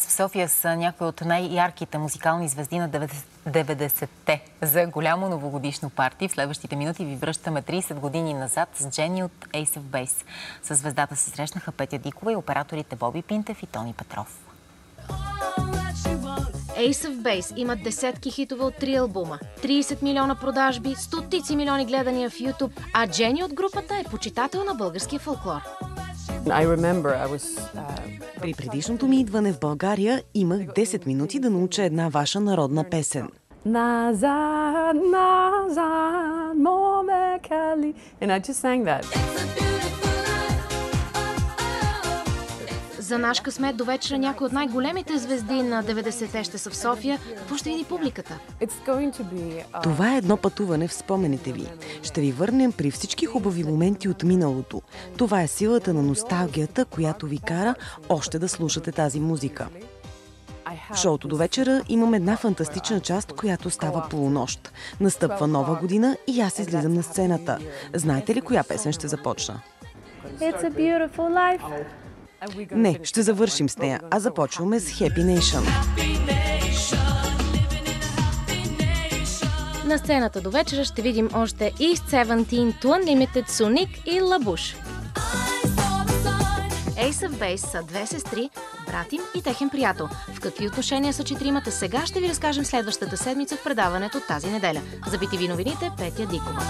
В София са някои от най-ярките музикални звезди на 90-те за голямо новогодишно парти. В следващите минути ви връщаме 30 години назад с Джени от Ace of Base. С звездата се срещнаха Петя Дикова и операторите Боби Пинтев и Тони Петров. Ace of Base имат десетки хитове от три албума, 30 милиона продажби, стотици милиони гледания в YouTube, а Джени от групата е почитател на българския фолклор. При предишното ми идване в България имах 10 минути да науча една ваша народна песен. Назад, назад, моме кали. And I just sang that. За наш късмет до вечера някои от най-големите звезди на 90-те ще са в София. Какво ще види публиката? Uh, Това е едно пътуване в спомените ви. Ще ви върнем при всички хубави моменти от миналото. Това е силата на носталгията, която ви кара още да слушате тази музика. В шоуто до вечера имам една фантастична част, която става полунощ. Настъпва нова година и аз излизам на сцената. Знаете ли коя песен ще започна? It's a beautiful life. Не, ще завършим с нея, а започваме с Happy Nation. На сцената до вечера ще видим още East 17, Two Unlimited, Sonic и Лабуш. Ace of Base са две сестри, брат им и техен приятел. В какви отношения са четиримата сега ще ви разкажем следващата седмица в предаването тази неделя. За BTV новините Петя Дикова.